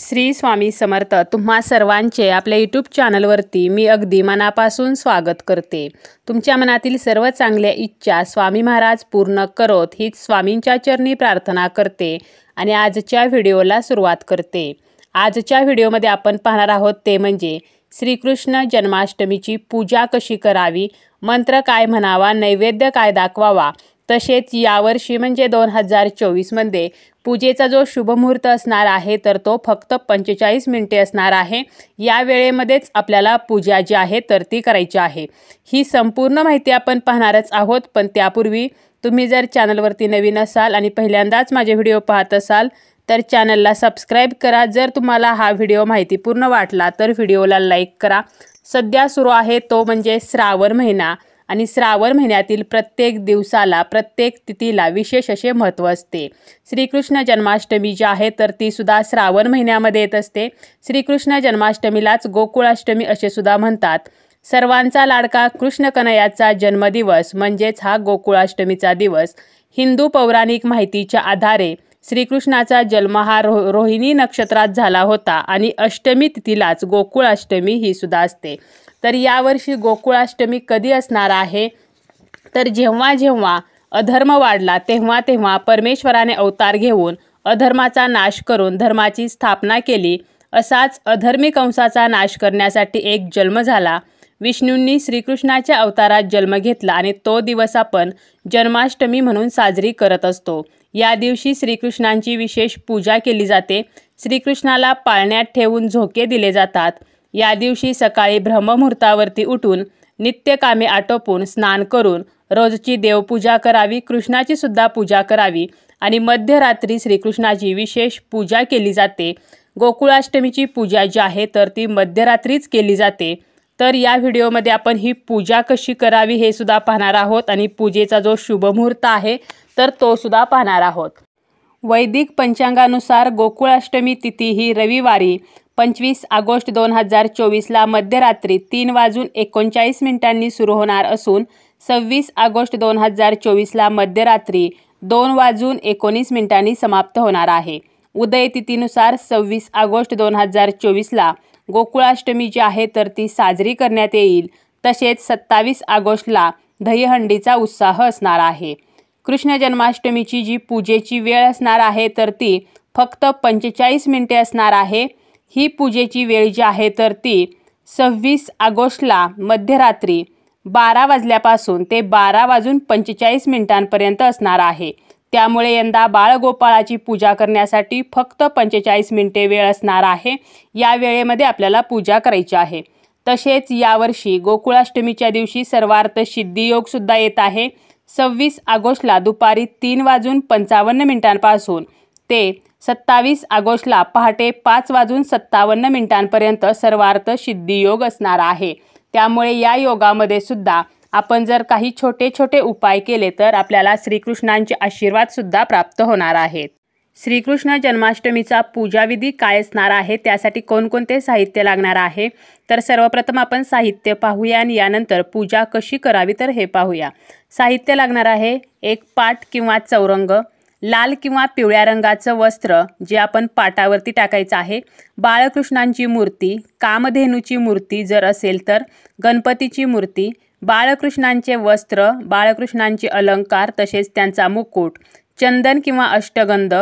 श्री स्वामी समर्थ तुम्हा सर्वांचे आपल्या यूट्यूब चॅनलवरती मी अगदी मनापासून स्वागत करते. तुमच्या मनातील सर्व चांगल्या इच्छा स्वामी महाराज पूर्ण करोत हीच स्वामींच्या चरणी प्रार्थना करते आणि आजच्या व्हिडिओला सुरुवात करते. आजच्या व्हिडिओमध्ये आपण पाहणार आहोत ते म्हणजे श्रीकृष्ण जन्माष्टमीची पूजा कशी करावी मंत्र काय म्हणावा नैवेद्य काय दाखवावा तसेच यावर्षी म्हणजे दोन हजार चोवीसमध्ये पूजेचा जो शुभमुहूर्त असणार आहे तर तो फक्त पंचेचाळीस मिनिटे असणार आहे. या वेळेमध्येच आपल्याला पूजा जी आहे तर ती करायची आहे. ही संपूर्ण माहिती आपण पाहणारच आहोत पण त्यापूर्वी तुम्ही जर चॅनलवरती नवीन असाल आणि पहिल्यांदाच माझे व्हिडिओ पाहत असाल तर चॅनलला सबस्क्राईब करा. जर तुम्हाला हा व्हिडिओ माहितीपूर्ण वाटला तर व्हिडिओला लाईक करा. सध्या सुरू आहे तो म्हणजे श्रावण महिना. आणि श्रावण महिन्यातील प्रत्येक दिवसाला प्रत्येक तिथीला विशेष असे महत्त्व असते. श्रीकृष्ण जन्माष्टमी जी आहे तर ती सुद्धा श्रावण महिन्यामध्ये येत असते. श्रीकृष्ण जन्माष्टमीलाच गोकुळाष्टमी असे सुद्धा म्हणतात. सर्वांचा लाडका कृष्ण कनयाचा जन्मदिवस म्हणजेच हा गोकुळाष्टमीचा दिवस. हिंदू पौराणिक माहितीच्या आधारे श्रीकृष्णाचा जन्म हा रो रोहिणी नक्षत्रात झाला होता आणि अष्टमी तिथीलाच गोकुळाष्टमी ही सुद्धा असते. तर यावर्षी गोकुळाष्टमी कधी असणार आहे? तर जेव्हा जेव्हा अधर्म वाढला तेव्हा तेव्हा परमेश्वराने अवतार घेऊन अधर्माचा नाश करून धर्माची स्थापना केली. असाच अधर्मी कंसाचा नाश करण्यासाठी एक जन्म झाला. विष्णूंनी श्रीकृष्णाच्या अवतारात जन्म घेतला आणि तो दिवस आपण जन्माष्टमी म्हणून साजरी करत असतो. या दिवशी श्रीकृष्णांची विशेष पूजा केली जाते. श्रीकृष्णाला पाळण्यात ठेवून झोके दिले जातात. या दिवशी सकाळी ब्रह्ममुहूर्तावरती उठून नित्यकामे आटोपून स्नान करून रोजची देवपूजा करावी कृष्णाची सुद्धा पूजा करावी आणि मध्यरात्री श्रीकृष्णाची विशेष पूजा केली जाते. गोकुळाष्टमीची पूजा जी आहे तर ती मध्यरात्रीच केली जाते. तर या व्हिडिओमध्ये आपण ही पूजा कशी करावी हे सुद्धा पाहणार आहोत आणि पूजेचा जो शुभमुहूर्त आहे तर तो सुद्धा पाहणार आहोत. वैदिक पंचांगानुसार गोकुळाष्टमी तिथी ही रविवारी पंचवीस ऑगस्ट दोन हजार चोवीसला मध्यरात्री तीन वाजून एकोणचाळीस मिनिटांनी सुरू होणार असून सव्वीस ऑगस्ट दोन हजार चोवीसला मध्यरात्री दोन वाजून एकोणीस मिनिटांनी समाप्त होणार आहे. उदयतिथीनुसार सव्वीस ऑगस्ट दोन हजार चोवीसला गोकुळाष्टमी जी आहे तर ती साजरी करण्यात येईल. तसेच सत्तावीस ऑगस्टला दहीहंडीचा उत्साह असणार आहे. कृष्ण जन्माष्टमीची जी पूजेची वेळ असणार आहे तर ती फक्त पंचेचाळीस मिनिटे असणार आहे. ही पूजेची वेळ जी आहे तर ती सव्वीस ऑगस्टला मध्यरात्री बारा वाजल्यापासून ते बारा वाजून पंचेचाळीस मिनिटांपर्यंत असणार आहे. त्यामुळे यंदा बाळगोपाळाची पूजा करण्यासाठी फक्त पंचेचाळीस मिनिटे वेळ असणार आहे. या वेळेमध्ये आपल्याला पूजा करायची आहे. तसेच यावर्षी गोकुळाष्टमीच्या दिवशी सर्वार्थ सिद्धियोगसुद्धा येत आहे. सव्वीस ऑगस्टला दुपारी तीन वाजून पंचावन्न मिनिटांपासून ते सत्तावीस ऑगस्टला पहाटे पाच वाजून सत्तावन्न मिनिटांपर्यंत सर्वार्थ सिद्धियोग असणार आहे. त्यामुळे या योगामध्ये सुद्धा आपण जर काही छोटे छोटे उपाय केले तर आपल्याला श्रीकृष्णांचे आशीर्वादसुद्धा प्राप्त होणार आहेत. श्रीकृष्ण जन्माष्टमीचा पूजाविधी काय असणार आहे? त्यासाठी कोणकोणते साहित्य लागणार आहे? तर सर्वप्रथम आपण साहित्य पाहूया आणि यानंतर पूजा कशी करावी तर हे पाहूया. साहित्य लागणार आहे एक पाट किंवा चौरंग. लाल किंवा पिवळ्या रंगाचं वस्त्र जे आपण पाटावरती टाकायचं आहे. बाळकृष्णांची मूर्ती कामधेनूची मूर्ती जर असेल तर गणपतीची मूर्ती बाळकृष्णांचे वस्त्र बाळकृष्णांचे अलंकार तसेच त्यांचा मुकुट चंदन किंवा अष्टगंध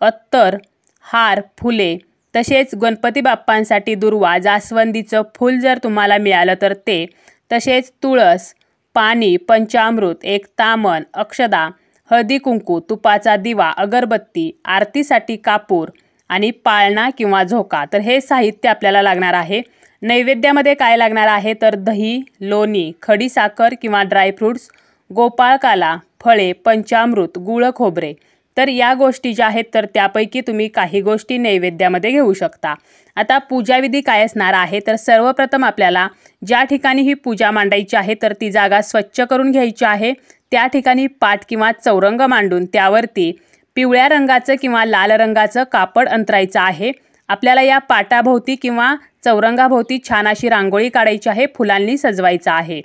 अत्तर हार फुले तसेच गणपती बाप्पांसाठी दुर्वा जास्वंदीचं फूल जर तुम्हाला मिळालं तर ते. तसेच तुळस पाणी पंचामृत एक तामन अक्षदा हळदी कुंकू तुपाचा दिवा अगरबत्ती आरतीसाठी कापूर आणि पाळणा किंवा झोका. तर हे साहित्य आपल्याला लागणार आहे. नैवेद्यामध्ये काय लागणार आहे? तर दही लोणी खडीसाखर किंवा ड्रायफ्रूट्स गोपाळकाला फळे पंचामृत गुळ खोबरे. तर या गोष्टी ज्या आहेत तर त्यापैकी तुम्ही काही गोष्टी नैवेद्यामध्ये घेऊ शकता. आता पूजाविधी काय असणार आहे? तर सर्वप्रथम आपल्याला ज्या ठिकाणी ही पूजा मांडायची आहे तर ती जागा स्वच्छ करून घ्यायची आहे. त्या ठिकाणी पाट किंवा चौरंग मांडून त्यावरती पिवळ्या रंगाचं किंवा लाल रंगाचं कापड अंतरायचं आहे. आपल्याला या पाटाभोवती किंवा चौरंगाभोवती छान अशी रांगोळी काढायची आहे फुलांनी सजवायचं आहे.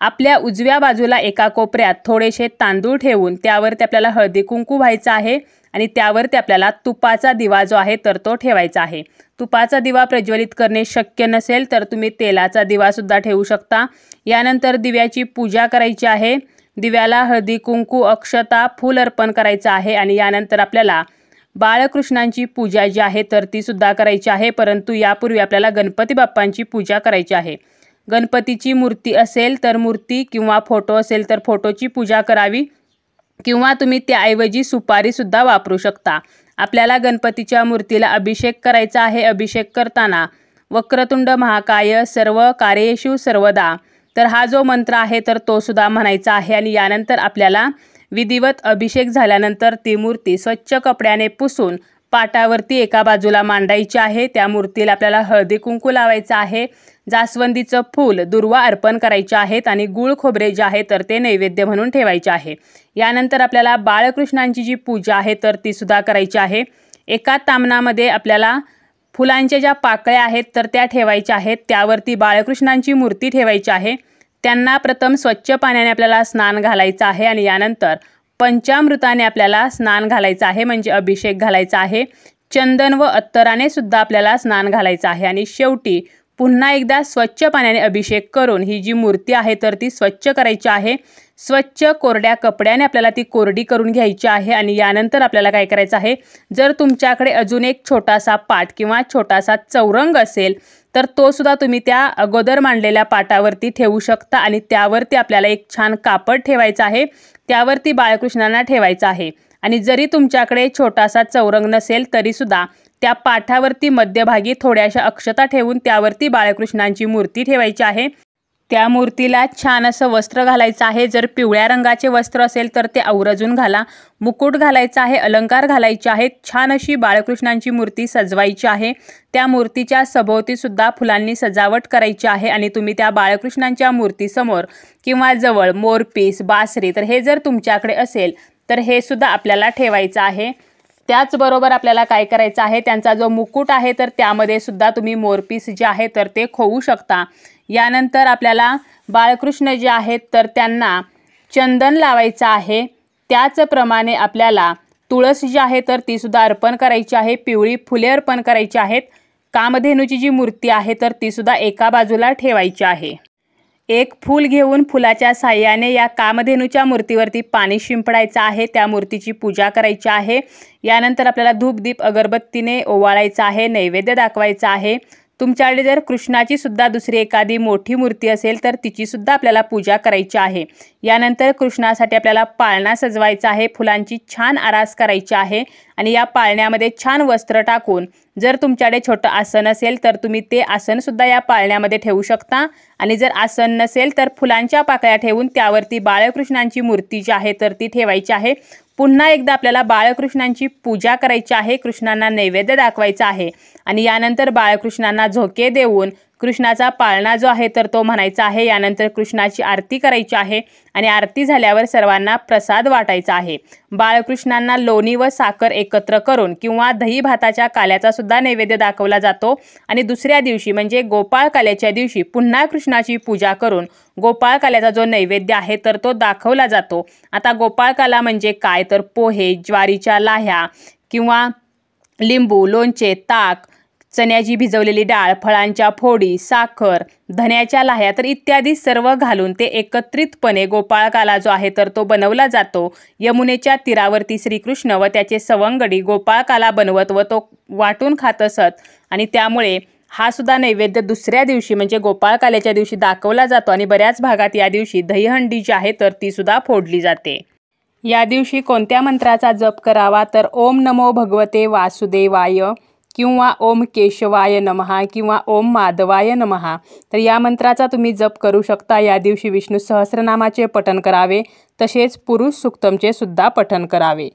आपल्या उजव्या बाजूला एका कोपऱ्यात थोडेसे तांदूळ ठेवून त्यावरती आपल्याला हळदी कुंकू व्हायचं आहे आणि त्यावरती आपल्याला तुपाचा दिवा जो आहे तर तो ठेवायचा आहे. तुपाचा दिवा प्रज्वलित करणे शक्य नसेल तर तुम्ही तेलाचा दिवासुद्धा ठेवू शकता. यानंतर दिव्याची पूजा करायची आहे. दिव्याला हळदी कुंकू अक्षता फूल अर्पण करायचं आहे आणि यानंतर आपल्याला बाळकृष्णांची पूजा जी आहे तर ती सुद्धा करायची आहे. परंतु यापूर्वी आपल्याला गणपती बाप्पांची पूजा करायची आहे. गणपतीची मूर्ती असेल तर मूर्ती किंवा फोटो असेल तर फोटोची पूजा करावी किंवा तुम्ही त्याऐवजी सुपारीसुद्धा वापरू शकता. आपल्याला गणपतीच्या मूर्तीला अभिषेक करायचा आहे. अभिषेक करताना वक्रतुंड महाकाय सर्व कार्येशू सर्वदा तर हा जो मंत्र आहे तर तो सुद्धा म्हणायचा आहे. आणि यानंतर आपल्याला विधिवत अभिषेक झाल्यानंतर ती मूर्ती स्वच्छ कपड्याने पुसून पाटावरती एका बाजूला मांडायची आहे. त्या मूर्तीला आपल्याला हळदी कुंकू लावायचं आहे. जास्वंदीचं फूल दुर्वा अर्पण करायचे आहेत आणि गुळ खोबरे जे आहे तर ते नैवेद्य म्हणून ठेवायचे आहे. यानंतर आपल्याला बाळकृष्णांची जी पूजा आहे तर ती सुद्धा करायची आहे. एका तामणामध्ये आपल्याला फुलांच्या ज्या पाकळ्या आहेत तर त्या ठेवायच्या आहेत. त्यावरती बाळकृष्णांची मूर्ती ठेवायची आहे. त्यांना प्रथम स्वच्छ पाण्याने आपल्याला स्नान घालायचं आहे आणि यानंतर पंचामृताने आपल्याला स्नान घालायचं आहे म्हणजे अभिषेक घालायचा आहे. चंदन व अत्तराने सुद्धा आपल्याला स्नान घालायचं आहे. आणि शेवटी पुन्हा एकदा स्वच्छ पाण्याने अभिषेक करून ही जी मूर्ती आहे तर ती स्वच्छ करायची आहे. स्वच्छ कोरड्या कपड्याने आपल्याला ती कोरडी करून घ्यायची आहे आणि यानंतर आपल्याला काय करायचं आहे? जर तुमच्याकडे अजून एक छोटासा पाट किंवा छोटासा चौरंग असेल तर तो सुद्धा तुम्ही त्या अगोदर मांडलेल्या पाटावरती ठेवू शकता आणि त्यावरती आपल्याला एक छान कापड ठेवायचं आहे. त्यावरती बाळकृष्णांना ठेवायचं आहे. आणि जरी तुमच्याकडे छोटासा चौरंग नसेल तरीसुद्धा त्या पाठावरती मध्यभागी थोड्याशा अक्षता ठेवून त्यावरती बाळकृष्णांची मूर्ती ठेवायची आहे. त्या मूर्तीला छान असं वस्त्र घालायचं आहे. जर पिवळ्या रंगाचे वस्त्र असेल तर ते आवरजून घाला. मुकुट घालायचा आहे अलंकार घालायचे आहेत. छान अशी बाळकृष्णांची मूर्ती सजवायची आहे. त्या मूर्तीच्या सभोवतीसुद्धा फुलांनी सजावट करायची आहे आणि तुम्ही त्या बाळकृष्णांच्या मूर्तीसमोर किंवा जवळ मोरपीस बासरी तर हे जर तुमच्याकडे असेल तर हे सुद्धा आपल्याला ठेवायचं आहे. त्याचबरोबर आपल्याला काय करायचं आहे? त्यांचा जो मुकुट आहे तर त्यामध्ये सुद्धा तुम्ही मोरपीस जे आहे तर ते खोवू शकता. यानंतर आपल्याला बाळकृष्ण जे आहेत तर त्यांना चंदन लावायचं आहे. त्याचप्रमाणे आपल्याला तुळस जी आहे तर तीसुद्धा अर्पण करायची आहे. पिवळी फुले अर्पण करायची आहेत. कामधेनूची जी मूर्ती आहे तर तीसुद्धा एका बाजूला ठेवायची आहे. एक फूल घेऊन फुलाच्या साह्याने या कामधेनूच्या मूर्तीवरती पाणी शिंपडायचं आहे. त्या मूर्तीची पूजा करायची आहे. यानंतर आपल्याला धूपदीप अगरबत्तीने ओवाळायचं आहे. नैवेद्य दाखवायचा आहे. तुमच्याकडे जर कृष्णाची सुद्धा दुसरी एखादी मोठी मूर्ती असेल तर तिची सुद्धा आपल्याला पूजा करायची आहे. यानंतर कृष्णासाठी आपल्याला पाळणा सजवायचा आहे फुलांची छान आरास करायची आहे आणि या पाळण्यामध्ये छान वस्त्र टाकून जर तुमच्याकडे छोटं आसन असेल तर तुम्ही ते आसनसुद्धा या पाळण्यामध्ये ठेवू शकता. आणि जर आसन नसेल तर फुलांच्या पाकळ्या ठेवून त्यावरती बाळकृष्णांची मूर्ती जी आहे तर ती ठेवायची आहे. पुन्हा एकदा आपल्याला बाळकृष्णांची पूजा करायची आहे कृष्णांना नैवेद्य दाखवायचा आहे. आणि यानंतर बाळकृष्णांना झोके देऊन कृष्णाचा पाळणा जो आहे तर तो म्हणायचा आहे. यानंतर कृष्णाची आरती करायची आहे आणि आरती झाल्यावर सर्वांना प्रसाद वाटायचा आहे. बाळकृष्णांना लोणी व साखर एकत्र करून किंवा दही भाताच्या काल्याचा सुद्धा नैवेद्य दाखवला जातो आणि दुसऱ्या दिवशी म्हणजे गोपाळ काल्याच्या दिवशी पुन्हा कृष्णाची पूजा करून गोपाळ काल्याचा जो नैवेद्य आहे तर तो दाखवला जातो. आता गोपाळ काला म्हणजे काय? तर पोहे ज्वारीच्या लाह्या किंवा लिंबू लोणचे ताक चण्याची भिजवलेली डाळ फळांच्या फोडी साखर धन्याच्या लाह्या तर इत्यादी सर्व घालून ते एकत्रितपणे गोपाळकाला जो आहे तर तो बनवला जातो. यमुनेच्या तीरावरती श्रीकृष्ण व त्याचे सवंगडी गोपाळकाला बनवत व तो वाटून खात असत. आणि त्यामुळे हा सुद्धा नैवेद्य दुसऱ्या दिवशी म्हणजे गोपाळकाल्याच्या दिवशी दाखवला जातो आणि बऱ्याच भागात या दिवशी दहीहंडी जी आहे तर ती सुद्धा फोडली जाते. या दिवशी कोणत्या मंत्राचा जप करावा तर ओम नमो भगवते वासुदेवाय. किंवा ओम केशवाय नमहा किंवा ओम माधवाय नमहा तर या मंत्राचा तुम्ही जप करू शकता. या दिवशी विष्णू सहस्रनामाचे पठन करावे. तसेच पुरुष सुक्तमचे सुद्धा पठन करावे.